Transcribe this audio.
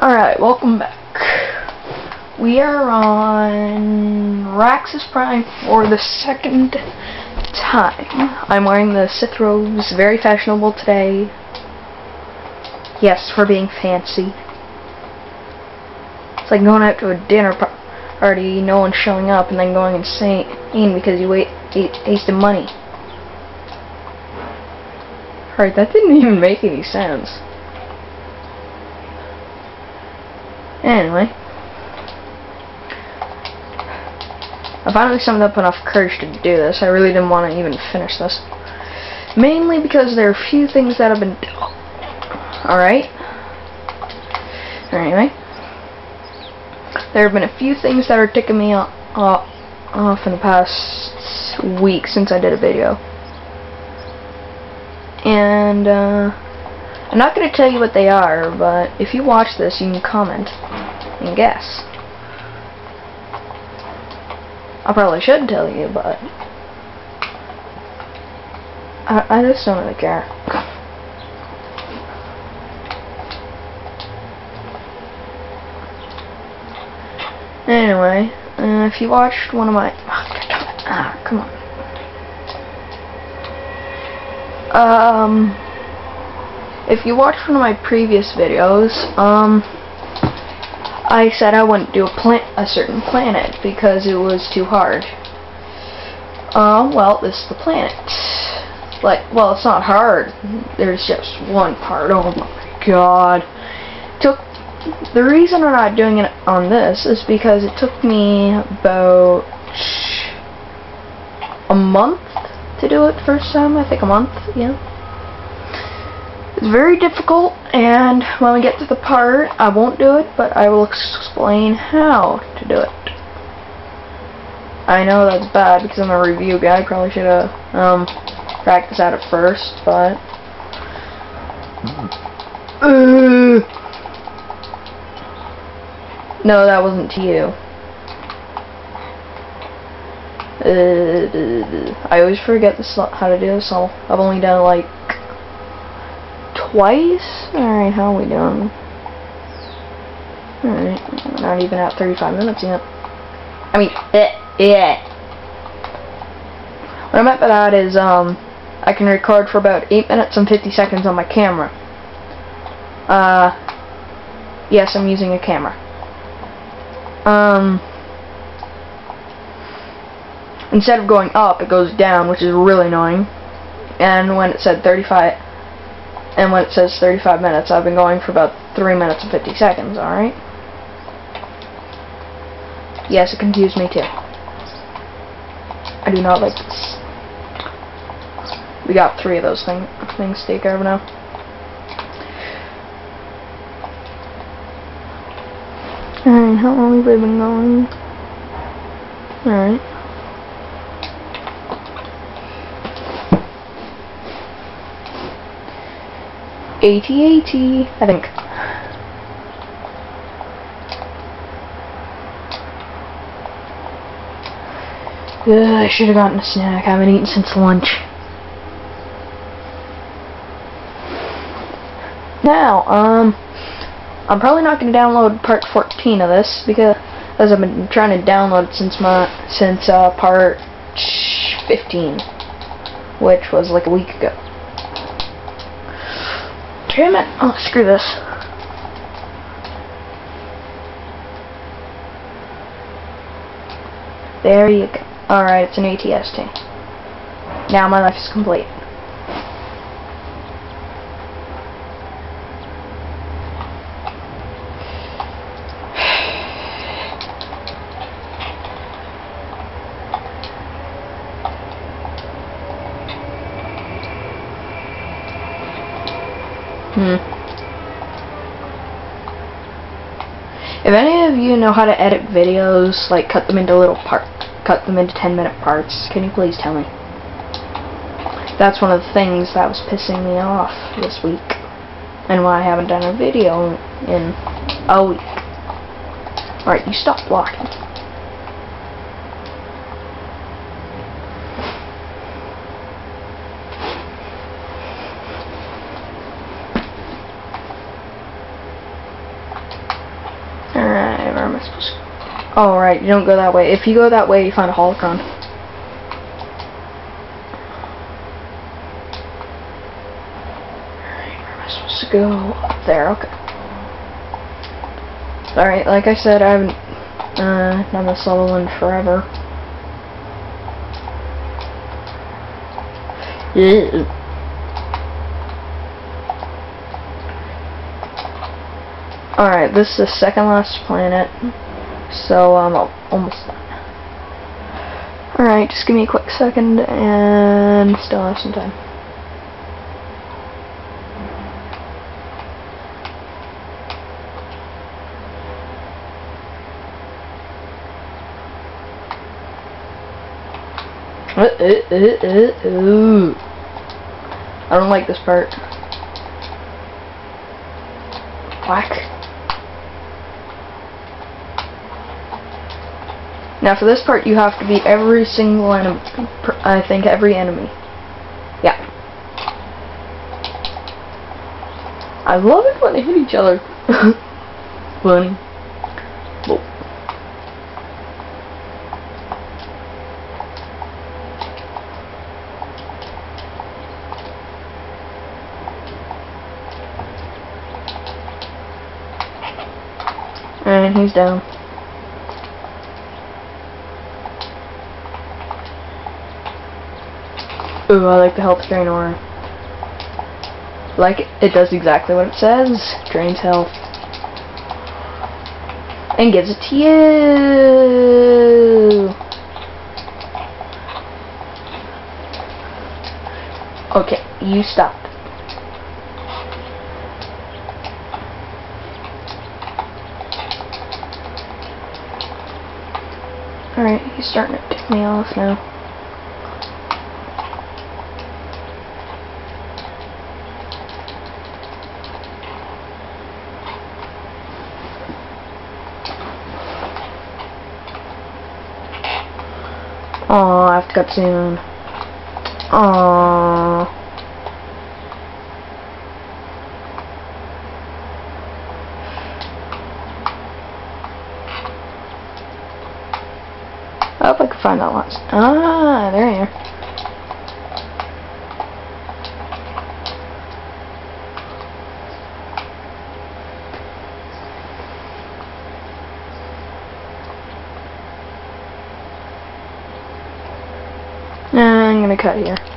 Alright, welcome back. We are on Raxus Prime for the second time. I'm wearing the Sith robes, very fashionable today. Yes, for being fancy. It's like going out to a dinner party, no one showing up, and then going insane because you wasted money. Alright, that didn't even make any sense. Anyway. I finally summoned up enough courage to do this. I really didn't want to even finish this. Mainly because there are a few things that have been... Alright. Anyway. There have been a few things that are ticking me off, off in the past week since I did a video. And, uh... I'm not going to tell you what they are, but if you watch this, you can comment and guess. I probably should tell you, but I, I just don't really care. Anyway, uh, if you watched one of my... Ah, come on. Um if you watched one of my previous videos, um, I said I wouldn't do a, plan a certain planet because it was too hard. Um, well, this is the planet. Like, well, it's not hard. There's just one part. Oh my god. took the reason I'm not doing it on this is because it took me about a month to do it first time. I think a month, yeah. It's very difficult, and when we get to the part, I won't do it, but I will explain how to do it. I know that's bad because I'm a review guy. I probably should have um, practiced at it first, but. Uh, no, that wasn't to you. Uh, I always forget this how to do this. I've only done like twice? Alright, how are we doing? Alright, not even at 35 minutes yet. I mean, eh, yeah. What I meant by that is, um, I can record for about 8 minutes and 50 seconds on my camera. Uh, yes, I'm using a camera. Um, instead of going up, it goes down, which is really annoying. And when it said 35, and when it says 35 minutes, I've been going for about 3 minutes and 50 seconds, alright? Yes, it confused me too. I do not like this. We got three of those thing, things to take care of now. Alright, how long have we been going? Alright. AT-AT, I think. Ugh, I should have gotten a snack. I haven't eaten since lunch. Now, um, I'm probably not going to download part 14 of this because as I've been trying to download since my since uh, part 15, which was like a week ago. Damn it. Oh, screw this. There you go. Alright, it's an ATST. Now my life is complete. Hmm. If any of you know how to edit videos, like cut them into little part, cut them into 10 minute parts, can you please tell me? That's one of the things that was pissing me off this week. And why I haven't done a video in a week. Alright, you stop blocking. Alright, where am I supposed to? Oh, right, you don't go that way. If you go that way, you find a holocron. Alright, where am I supposed to go? Up there, okay. Alright, like I said, I haven't uh, done this level in forever. Ew. Alright, this is the second last planet, so I'm al- almost done. Alright, just give me a quick second, and still have some time. Uh, uh, uh. I don't like this part. Whack. Now for this part you have to beat every single enemy. I think every enemy. Yeah. I love it when they hit each other. Funny. Whoa. And he's down. Ooh, I like the health drain aura. Like, it does exactly what it says. Drains health. And gives it to you! Okay, you stop. Alright, he's starting to tick me off now. Aw, I have to cut soon. Aww. I hope I can find that last. Ah, there you are. Nah, I'm gonna cut here.